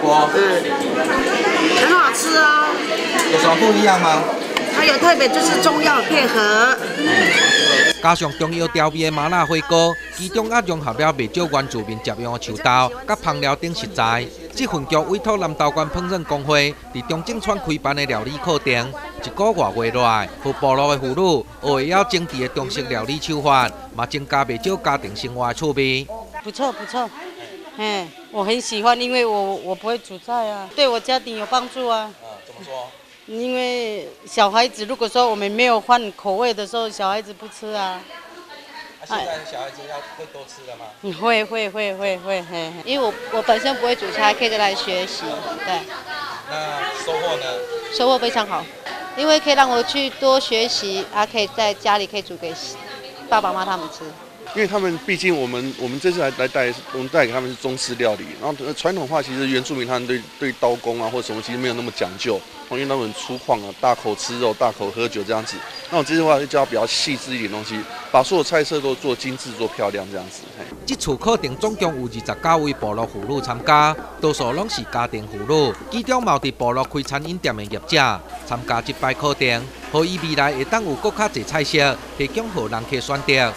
火锅，嗯，很好吃哦。有什么不一样吗？它有特别就是中药配合。加上中药调味的麻辣火锅，其中也融合了不少原住民食用的树豆，甲香料等食材。这份局委托南投县烹饪工会伫中正村开办的料理课程，一个月月来，和部落的妇女学会了精致的中式料理手法，嘛增加不少家庭生活的趣味。不错不错，哎，我很喜欢，因为我我不会煮菜啊，对我家庭有帮助啊。嗯，怎么说？因为小孩子如果说我们没有换口味的时候，小孩子不吃啊。现在小孩子要会多吃的吗？会会会会会，嘿。因为我我本身不会煮菜，可以来学习，对。那收获呢？收获非常好，因为可以让我去多学习，啊，可以在家里可以煮给爸爸妈妈他们吃。因为他们毕竟我们我们这次来来带我们带给他们是中式料理，然后传统化其实原住民他们对对刀工啊或者什么其实没有那么讲究，因为他们粗犷啊，大口吃肉，大口喝酒这样子。那我这次话就教比较细致一点东西，把所有菜色都做精致、做漂亮这样子。这次课程总共有二十九位部落妇女参加，多数拢是家庭妇女，其中毛伫部落开餐饮店的业者参加这摆课程，可以未来会当有更较侪菜色提供给人客选择。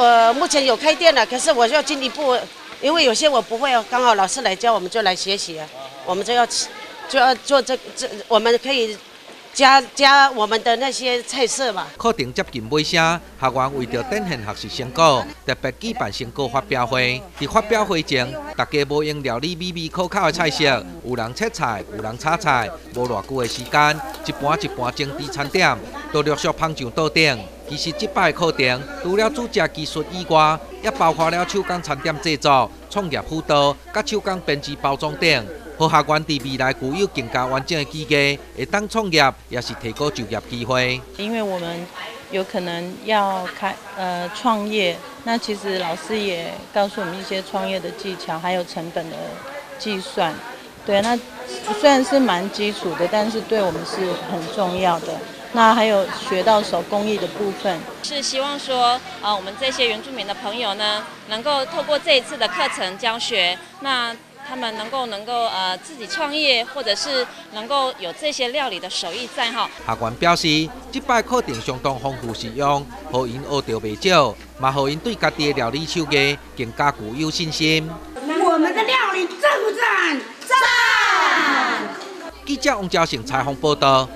我目前有开店了，可是我要进一步，因为有些我不会哦，刚好老师来教，我们就来学习，我们就要就要做这这，我们可以加加我们的那些菜色嘛。课程接近尾声，学员为着展现学习成果，特别举办成果发表会。在发表会前，大家无用料理美味可口的菜色，有人切菜，有人炒菜，无偌久的时间，一盘一盘精致餐点都陆续捧上桌顶。其实这摆课程除了煮食技术以外，也包括了手工餐点制作、创业辅导、甲手工编织包装等，和学员伫未来具有更加完整的基业，会当创业，也是提高就业机会。因为我们有可能要开呃创业，那其实老师也告诉我们一些创业的技巧，还有成本的计算。对，那虽然是蛮基础的，但是对我们是很重要的。那还有学到手工艺的部分，是希望说，呃，我们这些原住民的朋友呢，能够透过这一次的课程教学，那他们能够能够呃自己创业，或者是能够有这些料理的手艺在哈。学员表示，这摆课程相当丰富实用，和因学到不少，嘛和因对家己的料理手艺更加具有信心。我们的料理赞不赞？赞！记者王嘉成采访报道。